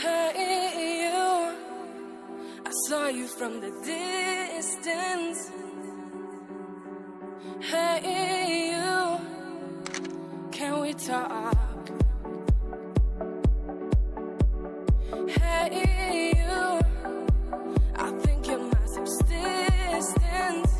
Hey you. I saw you from the distance. Hey, you. Can we talk? Hey, you. I think you're my subsistence.